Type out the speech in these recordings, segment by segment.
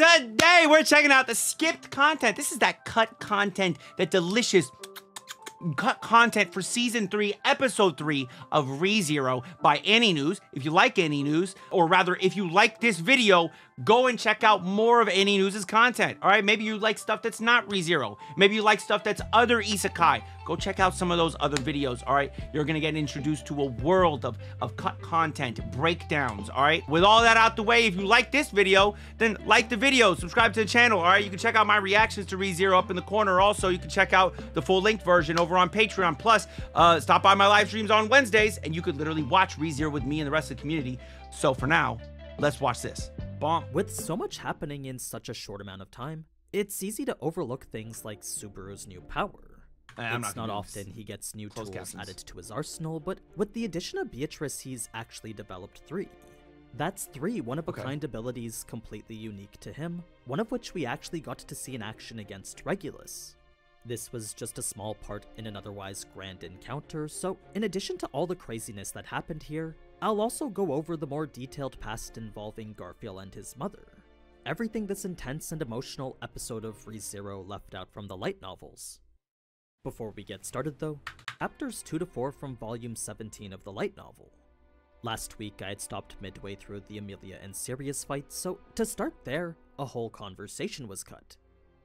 Today we're checking out the skipped content. This is that cut content, that delicious cut content for season three, episode three of ReZero by AniNews. If you like AniNews, or rather, if you like this video, go and check out more of AniNews's content. All right, maybe you like stuff that's not ReZero. Maybe you like stuff that's other isekai. Go check out some of those other videos. All right, you're gonna get introduced to a world of of cut content, breakdowns. All right, with all that out the way, if you like this video, then like the video, subscribe to the channel. All right, you can check out my reactions to ReZero up in the corner. Also, you can check out the full length version over on Patreon. Plus, uh, stop by my live streams on Wednesdays, and you could literally watch ReZero with me and the rest of the community. So for now, let's watch this. Bomb. With so much happening in such a short amount of time, it's easy to overlook things like Subaru's new power. I'm it's not not, often he gets new tools captions. added to his arsenal, but with the addition of Beatrice, he's actually developed three. That's three one of a Okay. kind abilities completely unique to him, one of which we actually got to see in action against Regulus. This was just a small part in an otherwise grand encounter, so in addition to all the craziness that happened here, I'll also go over the more detailed past involving Garfield and his mother. Everything this intense and emotional episode of ReZero left out from the light novels. Before we get started though, chapters 2 to 4 from volume 17 of the light novel. Last week I had stopped midway through the Emilia and Sirius fight, so to start there, a whole conversation was cut.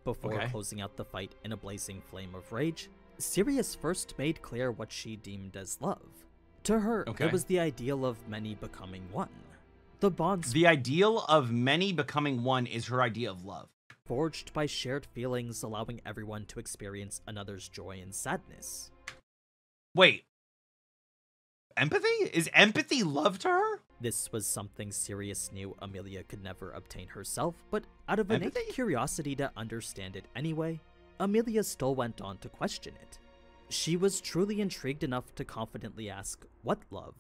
Before Okay. closing out the fight in a blazing flame of rage, Sirius first made clear what she deemed as love. To her, Okay. it was the ideal of many becoming one. The bonds The ideal of many becoming one is her idea of love. Forged by shared feelings allowing everyone to experience another's joy and sadness. Wait. Empathy? Is empathy love to her? This was something Sirius knew Emilia could never obtain herself, but out of innate Empathy? curiosity to understand it anyway, Emilia still went on to question it. She was truly intrigued enough to confidently ask, What love?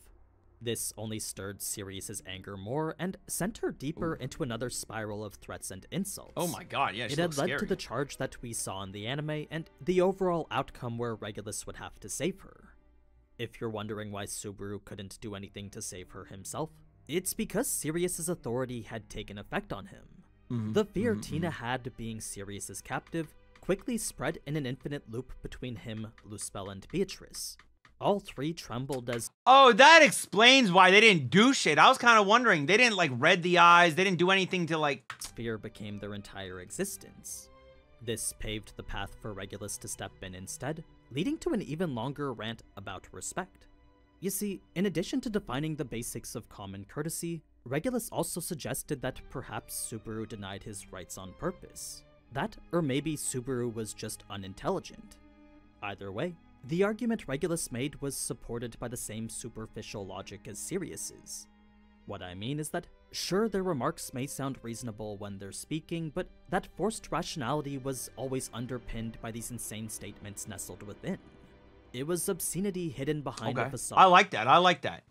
This only stirred Sirius's anger more and sent her deeper into another spiral of threats and insults. Oh my god, yeah, It had led scary. to the charge that we saw in the anime, and the overall outcome where Regulus would have to save her. If you're wondering why Subaru couldn't do anything to save her himself, it's because Sirius's authority had taken effect on him. Mhm, The fear mhm, Tina had being Sirius's captive quickly spread in an infinite loop between him, Lusbel, and Beatrice. All three trembled as Oh, that explains why they didn't do shit. I was kind of wondering. They didn't like red the eyes. They didn't do anything to like. fear became their entire existence. This paved the path for Regulus to step in instead, leading to an even longer rant about respect. You see, in addition to defining the basics of common courtesy, Regulus also suggested that perhaps Subaru denied his rights on purpose. That, or maybe Subaru was just unintelligent. Either way, the argument Regulus made was supported by the same superficial logic as Sirius's. What I mean is that, sure, their remarks may sound reasonable when they're speaking, but that forced rationality was always underpinned by these insane statements nestled within. It was obscenity hidden behind a facade. I like that. I like that.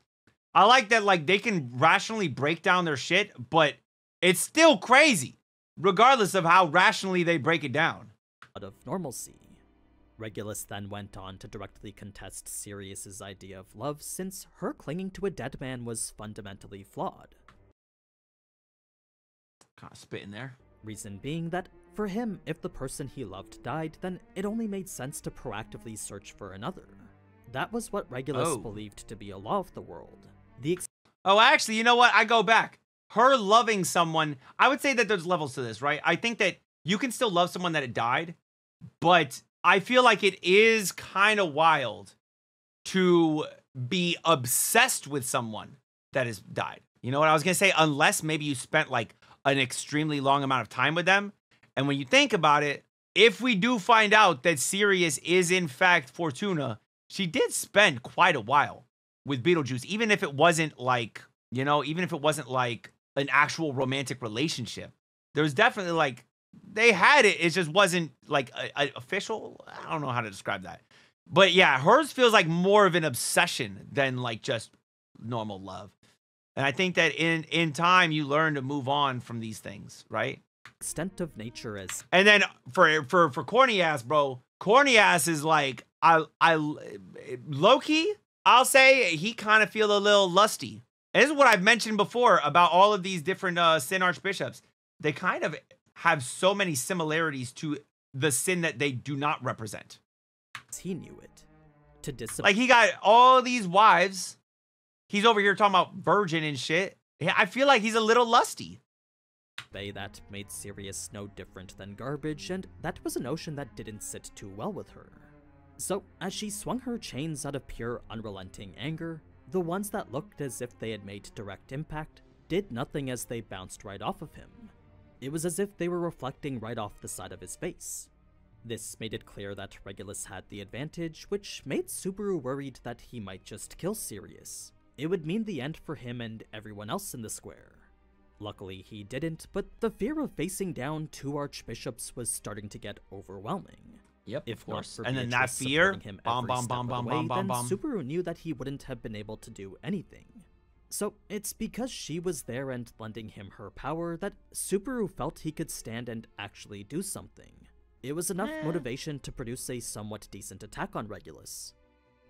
I like that. Like they can rationally break down their shit, but it's still crazy, regardless of how rationally they break it down. Out of normalcy. Regulus then went on to directly contest Sirius's idea of love since her clinging to a dead man was fundamentally flawed. Kind of spitting there. Reason being that, for him, if the person he loved died, then it only made sense to proactively search for another. That was what Regulus Oh. believed to be a law of the world. The Oh, actually, you know what? I go back. Her loving someone, I would say that there's levels to this, right? I think that you can still love someone that had died, but I feel like it is kind of wild to be obsessed with someone that has died. You know what I was going to say? Unless maybe you spent like an extremely long amount of time with them. And when you think about it, if we do find out that Sirius is in fact Fortuna, she did spend quite a while with Beetlejuice, even if it wasn't like, you know, even if it wasn't like an actual romantic relationship. There was definitely like they had it. It just wasn't like a, a official. I don't know how to describe that. But yeah, hers feels like more of an obsession than like just normal love. And I think that in in time you learn to move on from these things, right? extent of nature is. And then for for for Corneas, bro, Corneas is like I I Loki. I'll say he kind of feel a little lusty. And this is what I've mentioned before about all of these different uh, Sin Archbishops. they kind of have so many similarities to the sin that they do not represent. He knew it. To discipline. Like he got all these wives. He's over here talking about virgin and shit. Yeah, I feel like he's a little lusty. They that made Sirius no different than garbage, and that was a notion that didn't sit too well with her. So, as she swung her chains out of pure unrelenting anger, the ones that looked as if they had made direct impact did nothing as they bounced right off of him. It was as if they were reflecting right off the side of his face. This made it clear that Regulus had the advantage, which made Subaru worried that he might just kill Sirius. It would mean the end for him and everyone else in the square. Luckily, he didn't, but the fear of facing down two archbishops was starting to get overwhelming. Yep, if of course. And then that fear, him bomb, bomb, bomb, bomb, way, bomb, bomb, then bomb. Subaru knew that he wouldn't have been able to do anything. So it's because she was there and lending him her power that Subaru felt he could stand and actually do something. It was enough Eh. motivation to produce a somewhat decent attack on Regulus.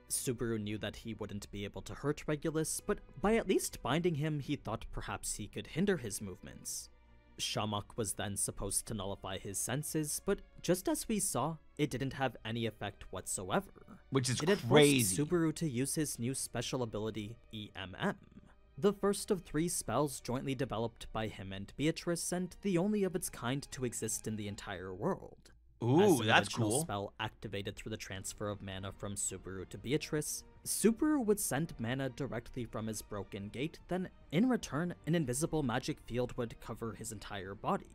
Subaru knew that he wouldn't be able to hurt Regulus, but by at least binding him, he thought perhaps he could hinder his movements. Shamak was then supposed to nullify his senses, but just as we saw, it didn't have any effect whatsoever. which is It had crazy. forced Subaru to use his new special ability, EMM. The first of three spells jointly developed by him and Beatrice, and the only of its kind to exist in the entire world. As Ooh, an that's cool. spell activated through the transfer of mana from Subaru to Beatrice, Subaru would send mana directly from his broken gate, then, in return, an invisible magic field would cover his entire body.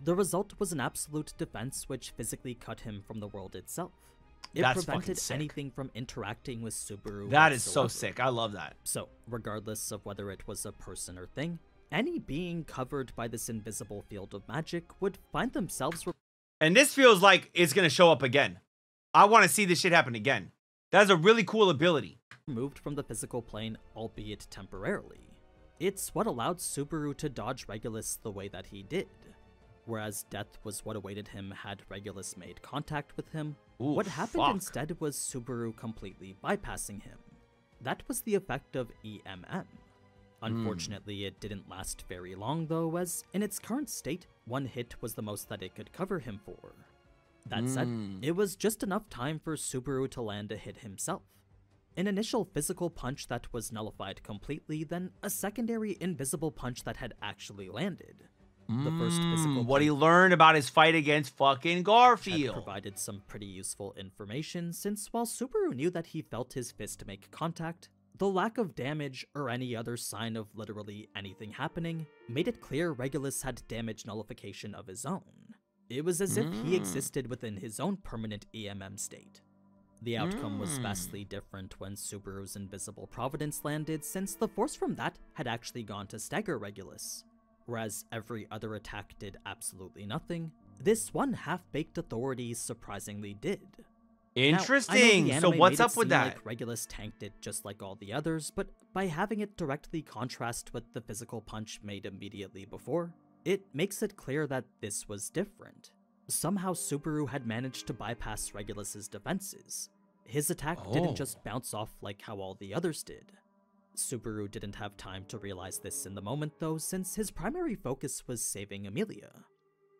The result was an absolute defense which physically cut him from the world itself. It That's prevented anything from interacting with Subaru. That is so sick. I love that. So, regardless of whether it was a person or thing, any being covered by this invisible field of magic would find themselves And this feels like it's gonna show up again. I want to see this shit happen again. That's a really cool ability. removed from the physical plane, albeit temporarily. It's what allowed Subaru to dodge Regulus the way that he did. Whereas death was what awaited him had Regulus made contact with him, Ooh, what happened fuck. instead was Subaru completely bypassing him. That was the effect of EMM. Unfortunately, it didn't last very long though, as in its current state, one hit was the most that it could cover him for. That said, hmm. it was just enough time for Subaru to land a hit himself. An initial physical punch that was nullified completely, then a secondary invisible punch that had actually landed. The first physical Mm, what he learned about his fight against fucking Garfield. provided some pretty useful information since while Subaru knew that he felt his fist make contact, the lack of damage or any other sign of literally anything happening made it clear Regulus had damage nullification of his own. It was as if he existed within his own permanent EMM state. The outcome was vastly different when Subaru's Invisible Providence landed, since the force from that had actually gone to stagger Regulus. Whereas every other attack did absolutely nothing, this one half-baked authority surprisingly did. Now, I know the Interesting. so what's up with that? Like Regulus tanked it just like all the others, but by having it directly contrast with the physical punch made immediately before, it makes it clear that this was different. Somehow Subaru had managed to bypass Regulus's defenses. His attack Oh. didn't just bounce off like how all the others did. Subaru didn't have time to realize this in the moment though, since his primary focus was saving Emilia.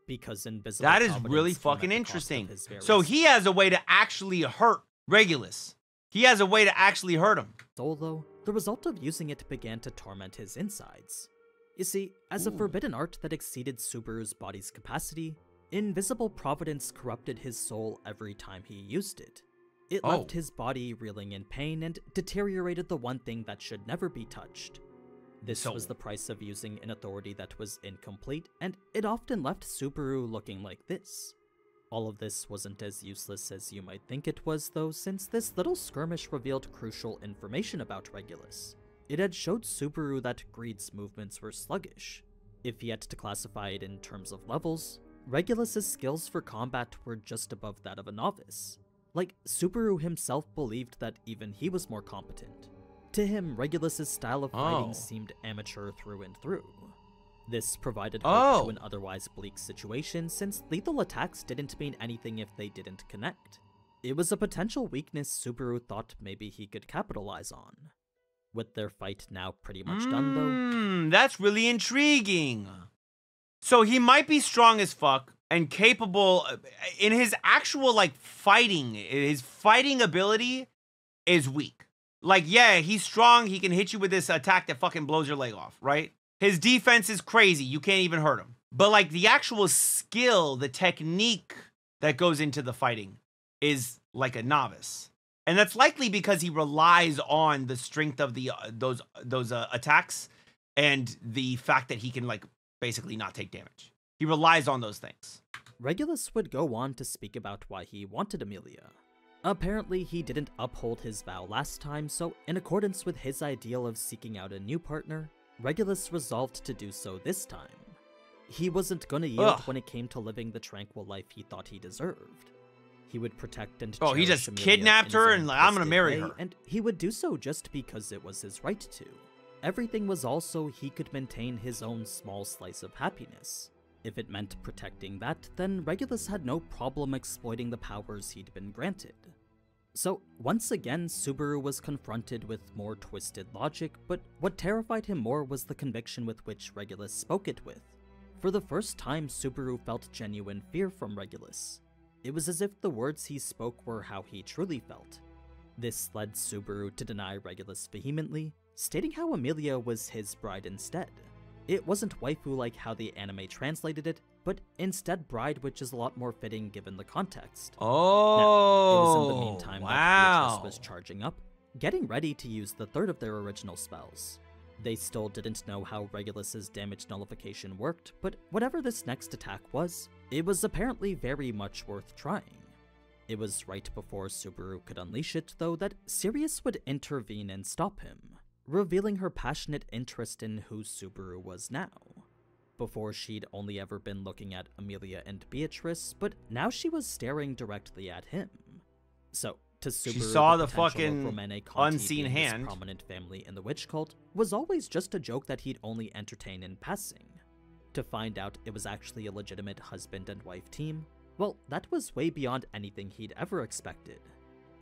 Because invisible That is really fucking the cost of interesting. So he has a way to actually hurt Regulus. He has a way to actually hurt him. though, the result of using it began to torment his insides. You see, as a forbidden art that exceeded Subaru's body's capacity, invisible providence corrupted his soul every time he used it. It Oh. left his body reeling in pain and deteriorated the one thing that should never be touched. This So- was the price of using an authority that was incomplete, and it often left Subaru looking like this. All of this wasn't as useless as you might think it was, though, since this little skirmish revealed crucial information about Regulus. It had showed Subaru that Greed's movements were sluggish. If yet to classify it in terms of levels, Regulus's skills for combat were just above that of a novice. Like, Subaru himself believed that even he was more competent. To him, Regulus's style of fighting Oh. seemed amateur through and through. This provided hope Oh. to an otherwise bleak situation, since lethal attacks didn't mean anything if they didn't connect. It was a potential weakness Subaru thought maybe he could capitalize on. With their fight now pretty much done, though, Mm, that's really intriguing. So he might be strong as fuck and capable uh, in his actual like fighting. His fighting ability is weak. Like, yeah, he's strong. He can hit you with this attack that fucking blows your leg off, right? His defense is crazy. You can't even hurt him. But like the actual skill, the technique that goes into the fighting is like a novice. And that's likely because he relies on the strength of the uh, those those uh, attacks and the fact that he can like basically not take damage. He relies on those things. Regulus would go on to speak about why he wanted Emilia. Apparently, he didn't uphold his vow last time, so in accordance with his ideal of seeking out a new partner, Regulus resolved to do so this time. He wasn't gonna yield Ugh. when it came to living the tranquil life he thought he deserved. He would protect and Oh, he just Emilia kidnapped her and, like, I'm gonna marry her. And he would do so just because it was his right to. Everything was also he could maintain his own small slice of happiness. If it meant protecting that, then Regulus had no problem exploiting the powers he'd been granted. So, once again, Subaru was confronted with more twisted logic, but what terrified him more was the conviction with which Regulus spoke it with. For the first time, Subaru felt genuine fear from Regulus. It was as if the words he spoke were how he truly felt. This led Subaru to deny Regulus vehemently, stating how Emilia was his bride instead. It wasn't waifu like how the anime translated it, but instead bride, which is a lot more fitting given the context. Now, Oh, it was in the oh, meantime that wow. Beatrice was charging up, getting ready to use the third of their original spells. They still didn't know how Regulus's damage nullification worked, but whatever this next attack was, it was apparently very much worth trying. It was right before Subaru could unleash it, though, that Sirius would intervene and stop him, revealing her passionate interest in who Subaru was now. Before she'd only ever been looking at Emilia and Beatrice, but now she was staring directly at him. So, to Subaru, she saw the of fucking unseen hand. prominent family in the witch cult was always just a joke that he'd only entertain in passing. To find out it was actually a legitimate husband and wife team, well, that was way beyond anything he'd ever expected.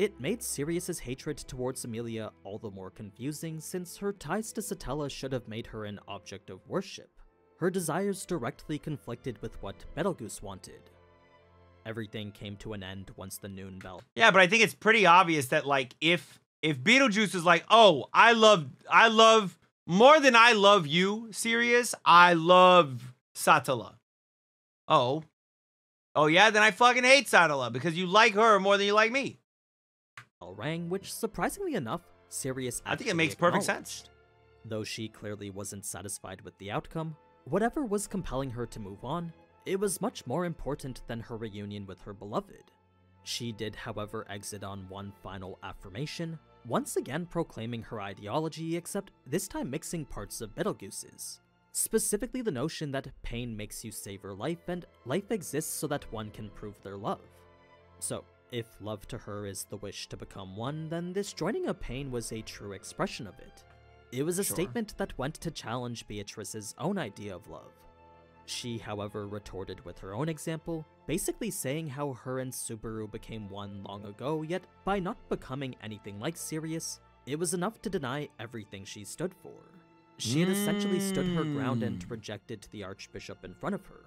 It made Sirius's hatred towards Emilia all the more confusing since her ties to Satella should have made her an object of worship. Her desires directly conflicted with what Betelgeuse wanted. Everything came to an end once the noon bell Yeah, but I think it's pretty obvious that like if if Beetlejuice is like, oh, I love I love more than I love you, Sirius, I love Satella." Oh. Oh yeah, then I fucking hate Satella because you like her more than you like me. Rang, which surprisingly enough, Sirius I think it makes perfect sense. Though she clearly wasn't satisfied with the outcome, whatever was compelling her to move on, it was much more important than her reunion with her beloved. She did, however, exit on one final affirmation, once again proclaiming her ideology, except this time mixing parts of Betelgeuse's. Specifically, the notion that pain makes you savor life, and life exists so that one can prove their love. So, if love to her is the wish to become one, then this joining of pain was a true expression of it. It was a Sure. statement that went to challenge Beatrice's own idea of love. She, however, retorted with her own example, basically saying how her and Subaru became one long ago, yet by not becoming anything like Sirius, it was enough to deny everything she stood for. She had essentially stood her ground and Mm. rejected the Archbishop in front of her.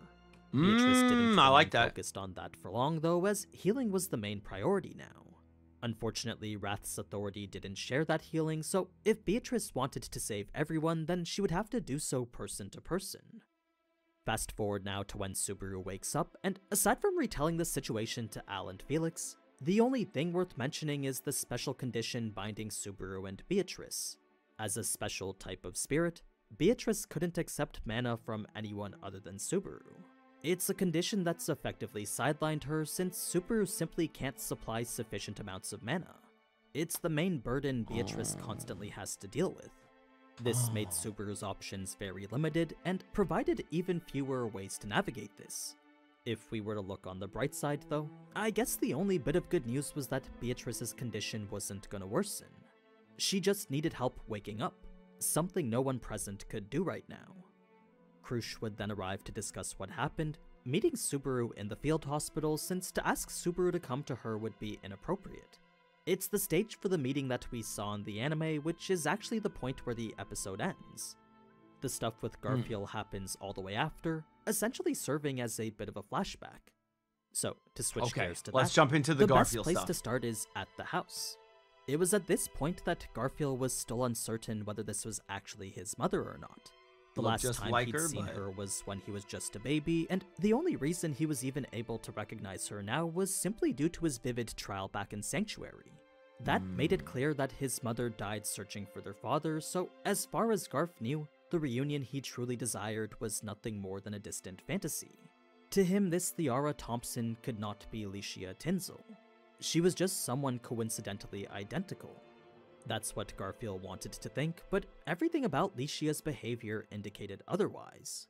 Beatrice didn't Mm, I like that. focused on that for long, though, as healing was the main priority now. Unfortunately, Wrath's authority didn't share that healing, so if Beatrice wanted to save everyone, then she would have to do so person to person. Fast forward now to when Subaru wakes up, and aside from retelling the situation to Al and Felix, the only thing worth mentioning is the special condition binding Subaru and Beatrice. As a special type of spirit, Beatrice couldn't accept mana from anyone other than Subaru. It's a condition that's effectively sidelined her since Subaru simply can't supply sufficient amounts of mana. It's the main burden Beatrice constantly has to deal with. This made Subaru's options very limited and provided even fewer ways to navigate this. If we were to look on the bright side, though, I guess the only bit of good news was that Beatrice's condition wasn't gonna worsen. She just needed help waking up, something no one present could do right now. Crusch would then arrive to discuss what happened, meeting Subaru in the field hospital since to ask Subaru to come to her would be inappropriate. It's the stage for the meeting that we saw in the anime, which is actually the point where the episode ends. The stuff with hmm. Garfield happens all the way after, essentially serving as a bit of a flashback. So, to switch Okay, gears to let's that, jump into the, the Garfield best place stuff. to start is at the house. It was at this point that Garfield was still uncertain whether this was actually his mother or not. The last time like he'd her, seen but- her was when he was just a baby, and the only reason he was even able to recognize her now was simply due to his vivid trial back in Sanctuary. That made Hmm. it clear that his mother died searching for their father, so as far as Garf knew, the reunion he truly desired was nothing more than a distant fantasy. To him, this Liara Thompson could not be Alicia Tinsel. She was just someone coincidentally identical. That's what Garfield wanted to think, but everything about Licia's behavior indicated otherwise.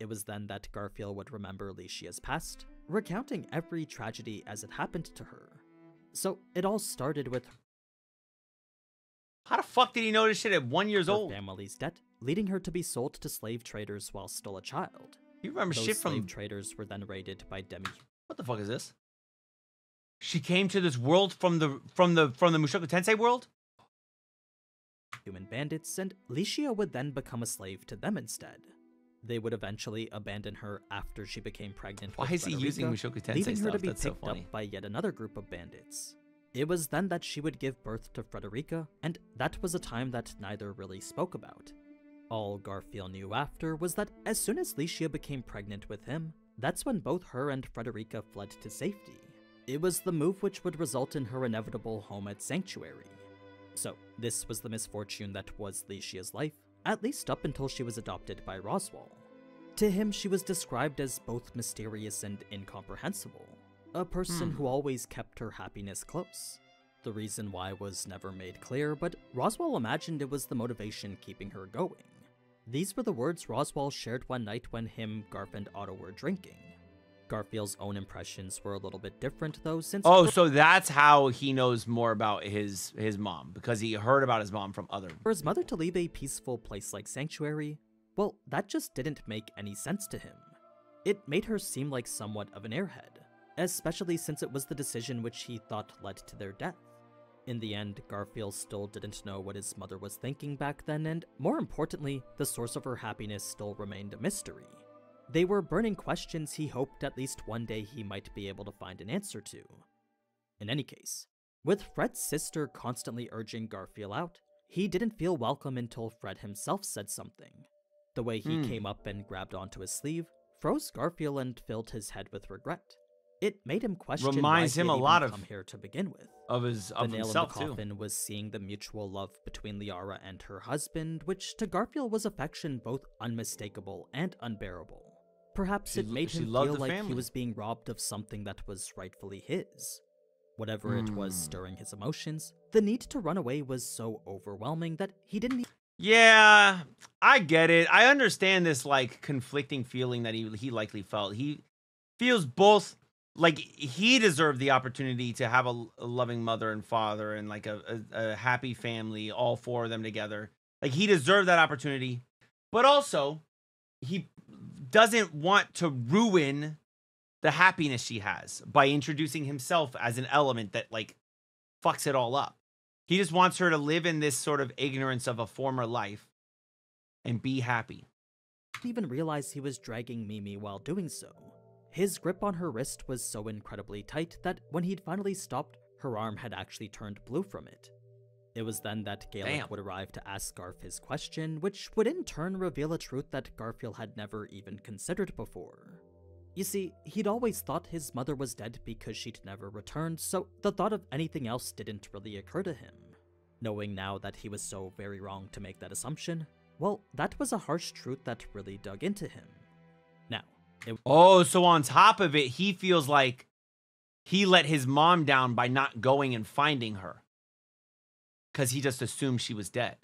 It was then that Garfield would remember Licia's past, recounting every tragedy as it happened to her. So it all started with How the fuck did he know this shit at one years old? family's debt, leading her to be sold to slave traders while still a child. You remember Those shit slave traders were then raided by Demi what the fuck is this? She came to this world from the from the from the Mushoku Tensei world. Human bandits, and Licia would then become a slave to them instead. They would eventually abandon her after she became pregnant. Why is he using Frederica, Mushoku Tensei leaving her to be That's picked funny. up by yet another group of bandits. It was then that she would give birth to Frederica, and that was a time that neither really spoke about. All Garfield knew after was that as soon as Licia became pregnant with him, that's when both her and Frederica fled to safety. It was the move which would result in her inevitable home at Sanctuary. So, this was the misfortune that was Licia's life, at least up until she was adopted by Roswaal. To him, she was described as both mysterious and incomprehensible, a person Hmm. who always kept her happiness close. The reason why was never made clear, but Roswaal imagined it was the motivation keeping her going. These were the words Roswaal shared one night when him, Garf, and Otto were drinking. Garfield's own impressions were a little bit different, though, since Oh, so that's how he knows more about his his mom because he heard about his mom from other. For his mother to leave a peaceful place like Sanctuary, well, that just didn't make any sense to him. It made her seem like somewhat of an airhead, especially since it was the decision which he thought led to their death. In the end, Garfield still didn't know what his mother was thinking back then, and more importantly, the source of her happiness still remained a mystery. They were burning questions he hoped at least one day he might be able to find an answer to. In any case, with Fred's sister constantly urging Garfield out, he didn't feel welcome until Fred himself said something. The way he Hmm. came up and grabbed onto his sleeve froze Garfield and filled his head with regret. It made him question Reminds him he a lot of- come here to begin with. of his The nail himself in the too. coffin was seeing the mutual love between Liara and her husband, which to Garfield was affection both unmistakable and unbearable. Perhaps She it made him feel like family. he was being robbed of something that was rightfully his. Whatever it was Hmm. stirring his emotions, the need to run away was so overwhelming that he didn't Yeah, I get it. I understand this like conflicting feeling that he he likely felt. He feels both like he deserved the opportunity to have a, a loving mother and father and like a, a, a happy family, all four of them together. Like he deserved that opportunity, but also he doesn't want to ruin the happiness she has by introducing himself as an element that like fucks it all up. He just wants her to live in this sort of ignorance of a former life and be happy. Didn't even realize he was dragging Mimi while doing so. His grip on her wrist was so incredibly tight that when he'd finally stopped, her arm had actually turned blue from it. It was then that Garek Damn. would arrive to ask Garf his question, which would in turn reveal a truth that Garfield had never even considered before. You see, he'd always thought his mother was dead because she'd never returned, so the thought of anything else didn't really occur to him. Knowing now that he was so very wrong to make that assumption, well, that was a harsh truth that really dug into him. Now, it Oh, so on top of it, he feels like he let his mom down by not going and finding her because he just assumed she was dead.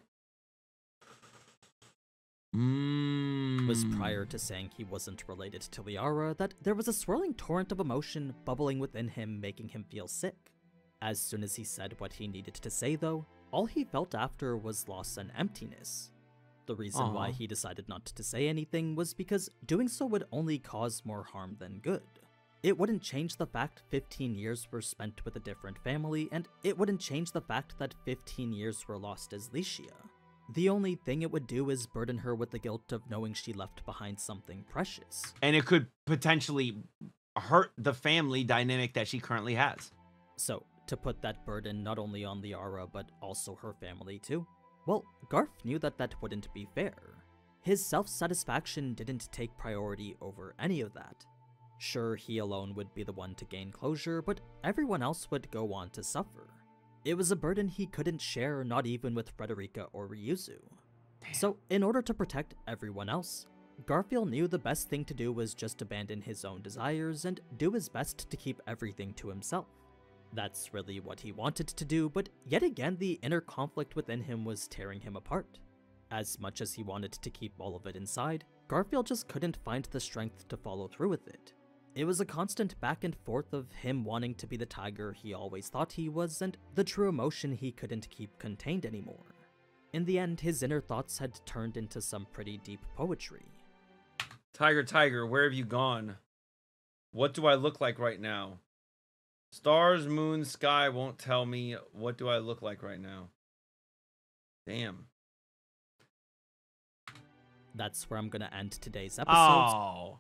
Mm. was prior to saying he wasn't related to Liara that there was a swirling torrent of emotion bubbling within him, making him feel sick. As soon as he said what he needed to say, though, all he felt after was loss and emptiness. The reason why he decided not to say anything was because doing so would only cause more harm than good. It wouldn't change the fact 15 years were spent with a different family, and it wouldn't change the fact that 15 years were lost as Licia. The only thing it would do is burden her with the guilt of knowing she left behind something precious. And it could potentially hurt the family dynamic that she currently has. So, to put that burden not only on Liara but also her family too? Well, Garf knew that that wouldn't be fair. His self satisfaction didn't take priority over any of that. Sure, he alone would be the one to gain closure, but everyone else would go on to suffer. It was a burden he couldn't share, not even with Frederica or Ryuzu. So, in order to protect everyone else, Garfield knew the best thing to do was just abandon his own desires and do his best to keep everything to himself. That's really what he wanted to do, but yet again the inner conflict within him was tearing him apart. As much as he wanted to keep all of it inside, Garfield just couldn't find the strength to follow through with it. It was a constant back and forth of him wanting to be the tiger he always thought he was and the true emotion he couldn't keep contained anymore. In the end, his inner thoughts had turned into some pretty deep poetry. Tiger, tiger, where have you gone? What do I look like right now? Stars, moon, sky won't tell me what do I look like right now. Damn. That's where I'm gonna end today's episode. Oh.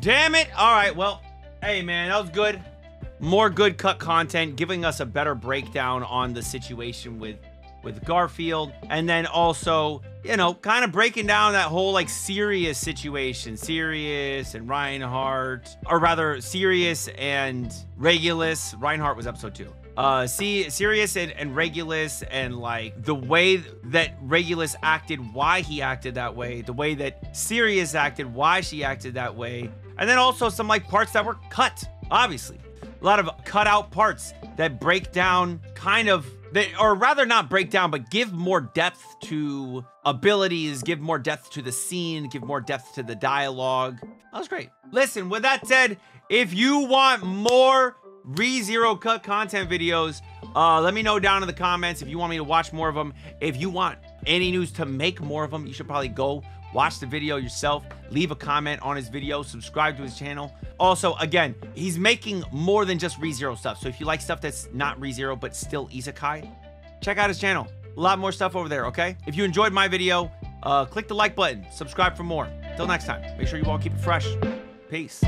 Damn it. All right. Well, hey, man, that was good. More good cut content, giving us a better breakdown on the situation with with Garfield. And then also, you know, kind of breaking down that whole like serious situation. Sirius and Reinhard, or rather, Sirius and Regulus. Reinhard was episode two. Uh, see, Sirius and, and Regulus, and like the way that Regulus acted, why he acted that way, the way that Sirius acted, why she acted that way, and then also some like parts that were cut, obviously. A lot of cut out parts that break down kind of they, or rather not break down, but give more depth to abilities, give more depth to the scene, give more depth to the dialogue. That was great. Listen, with that said, if you want more ReZero cut content videos, uh, let me know down in the comments if you want me to watch more of them. If you want AniNews to make more of them, you should probably go watch the video yourself, leave a comment on his video, subscribe to his channel. Also, again, he's making more than just ReZero stuff. So if you like stuff that's not ReZero but still Isekai, check out his channel. A lot more stuff over there, okay? If you enjoyed my video, uh, click the like button, subscribe for more. Till next time, make sure you all keep it fresh. Peace.